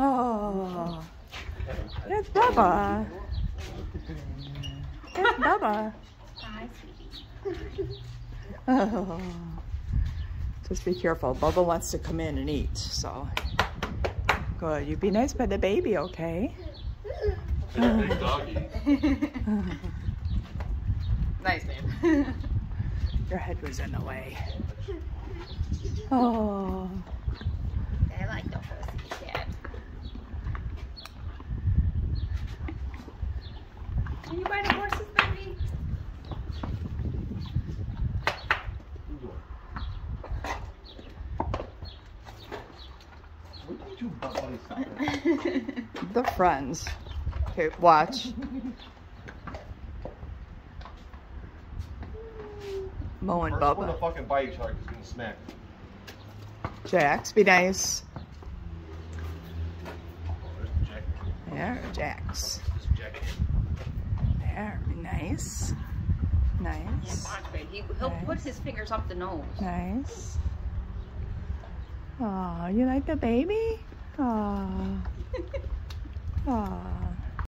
Oh, there's Bubba. There's Bubba. Hi, sweetie. Oh. Just be careful. Bubba wants to come in and eat, so. Good. You be nice by the baby, okay? Big doggy. nice, babe. Your head was in the way. Oh. I like the pussy cat. Can you buy the horses, baby? What did you buddy something? The friends. Okay, watch. Mo and First one to Bubba. fucking bite each other is gonna smack. Jax, be nice. Oh, there's the jack. There, Jax. Just jack it. There, be nice. Yeah, Nice. He, he'll put his fingers up the nose. Nice. Oh, you like the baby? Oh. Oh.